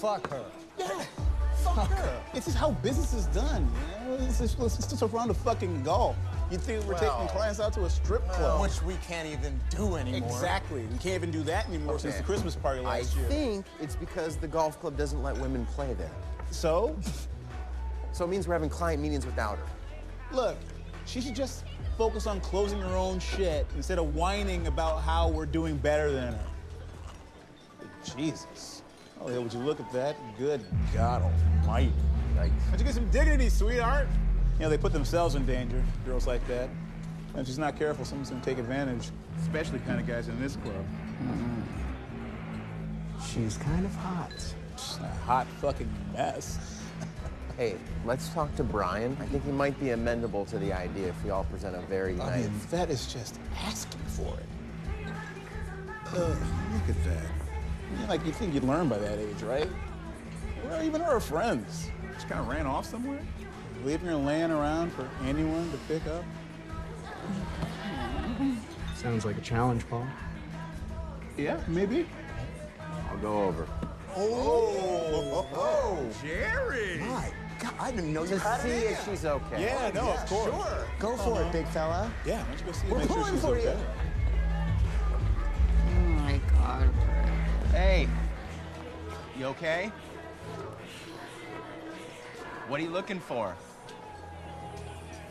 fuck her. Yeah, fuck her. It's just how business is done, you know? It's just, it's just a round of fucking golf. You think we're Well, taking clients out to a strip club? Which we can't even do anymore. Exactly. We can't even do that anymore since the Christmas party I last year. I think it's because the golf club doesn't let women play there. So, So it means we're having client meetings without her. look, she should just focus on closing her own shit instead of whining about how we're doing better than her. Jesus. Oh, yeah, would you look at that? Good God almighty. Why'd you get some dignity, sweetheart? You know, they put themselves in danger, girls like that. And if she's not careful, someone's gonna take advantage, especially kind of guys in this club. Mm-hmm. She's kind of hot. Just a hot fucking mess. Hey, let's talk to Brian. I think he might be amenable to the idea if we all present a very I nice. mean, that is just asking for it. Ugh, look at that. I mean, like, you think you'd learn by that age, right? Where even are her friends? She kind of ran off somewhere? Leaving her laying around for anyone to pick up? Sounds like a challenge, Paul. Yeah, maybe. I'll go over. Oh, oh, Jerry. My God, I didn't know you To had see it. if she's okay. Yeah, no, of course. Sure. Go for it, big fella. Yeah, why don't you go see her, We're make sure pulling for okay. you. Oh my god. Hey, you okay? What are you looking for?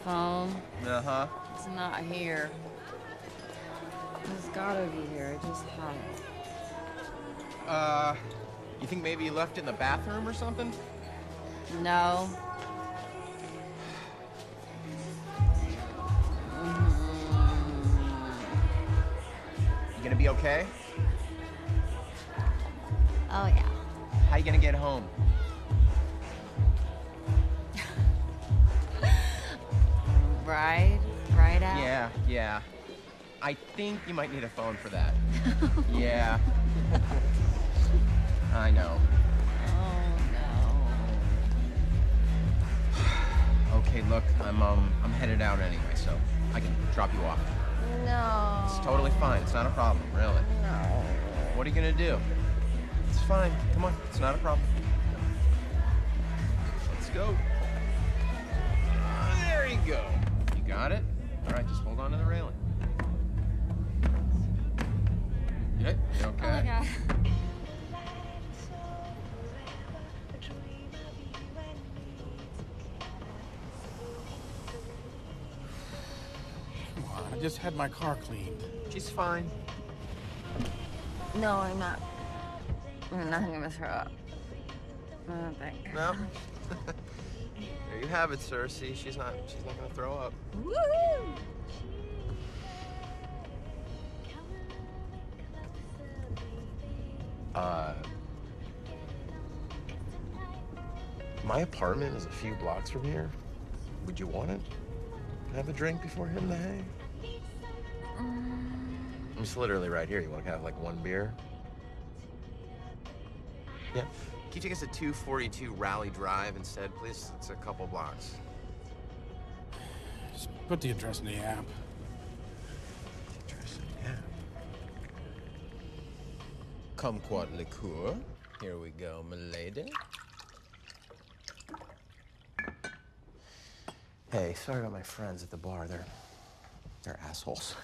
Phone. Uh huh. It's not here. It's gotta be here. I just had it. Uh, you think maybe you left it in the bathroom or something? No. You gonna be okay? Oh yeah. How you gonna get home? Ride. Ride out. Yeah, yeah. I think you might need a phone for that. yeah. I know. Oh no. Okay, look, I'm um I'm headed out anyway, so I can drop you off. no. No. It's totally fine. It's not a problem, really. No. What are you gonna do? It's fine. Come on. It's not a problem. Let's go. Ah, There you go. You got it? All right, just hold on to the railing. Yeah, you okay? Oh my god. I just had my car cleaned. She's fine. No, I'm not. I'm not gonna throw up. I don't think. No. there you have it, sir. See, she's not. She's not gonna throw up. Woohoo! Uh, my apartment is a few blocks from here. Would you want it? Have a drink before hitting the hay? I'm just literally right here. You want to have like one beer? Yeah. Can you take us to 242 Rally Drive instead, please? It's a couple blocks. Just put the address in the app. Interesting. Yeah. Kumquat liqueur. Here we go, milady. Hey, sorry about my friends at the bar. They're they're assholes.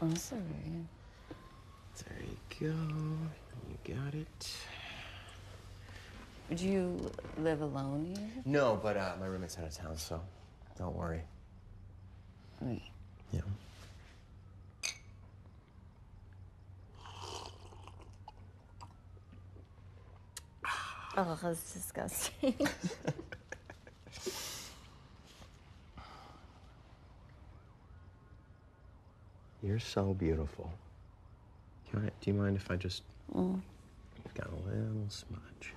I'm sorry. There you go. There you got Would you live alone here? No, but uh, my roommate's out of town, so don't worry. Yeah. Oh, that's disgusting. You're so beautiful. Can I, do you mind if I just Mm. Got a little smudge?